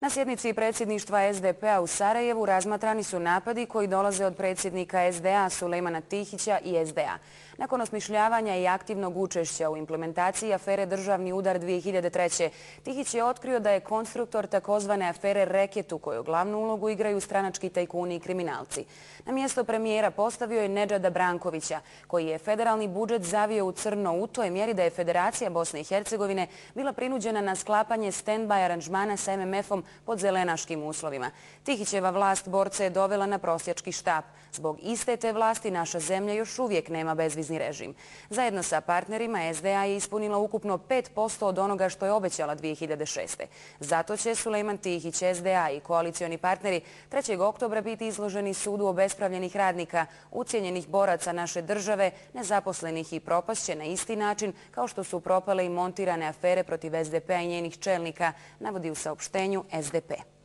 Na sjednici predsjedništva SDP-a u Sarajevu razmatrani su napadi koji dolaze od predsjednika SDA Sulejmana Tihića i SDA. Nakon osmišljavanja i aktivnog učešća u implementaciji afere Državni udar 2003. Tihić je otkrio da je konstruktor takozvane afere Reketu koju glavnu ulogu igraju stranački tajkuni i kriminalci. Na mjesto premijera postavio je Nedžada Brankovića koji je federalni budžet zavio u crno u toj mjeri da je Federacija Bosne i Hercegovine bila prinuđena na sklapanje stand-by aranžmana sa MMF-om pod zelenaškim uslovima. Tihićeva vlast borce je dovela na prosjački štap. Zbog iste te vlasti naša zemlja još uvijek nema bezvizni režim. Zajedno sa partnerima SDA je ispunila ukupno 5% od onoga što je obećala 2006. Zato će Sulejman Tihić, SDA i koalicioni partneri 3. oktobra biti izloženi sudu obespravljenih radnika, ucijenjenih boraca naše države, nezaposlenih i propašće na isti način kao što su propale i montirane afere protiv SDP-a i njenih čelnika, navodi u saopštenju SDP.